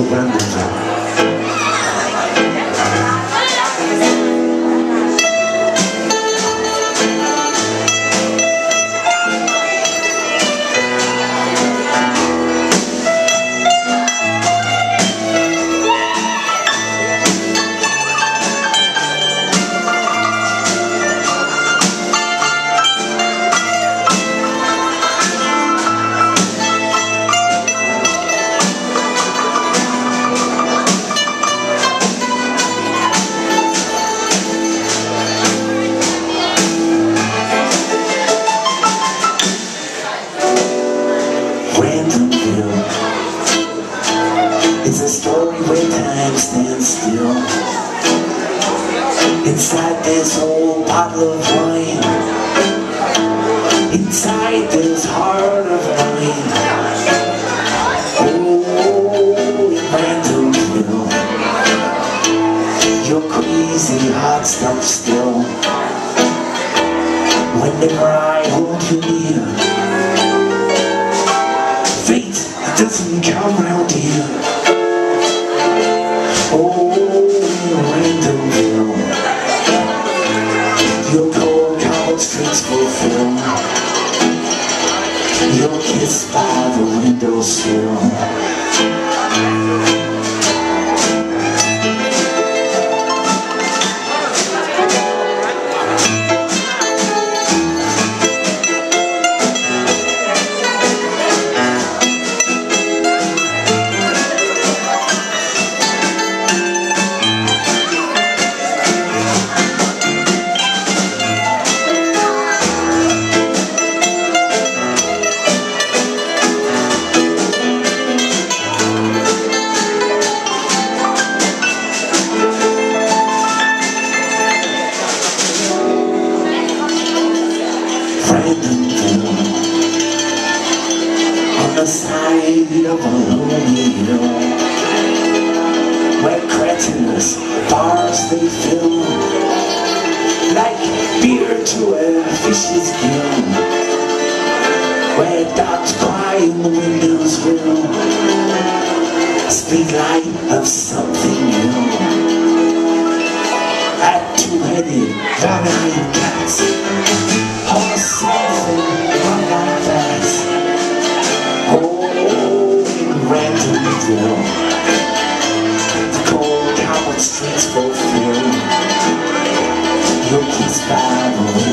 comprando. Where time stands still. Inside this old bottle of wine. Inside this heart of mine. Oh, in Randomville. Your crazy heart stops still. Whenever I hold you near. Fate doesn't come round by the window sill On the side of a lonely hill Where cretins bars they fill Like beer to a fish's gill Where dogs cry in the window's grill Speak light of something new. At two-headed, one-eyed cats Randomville, the cold cobbled streets fulfill your kiss by the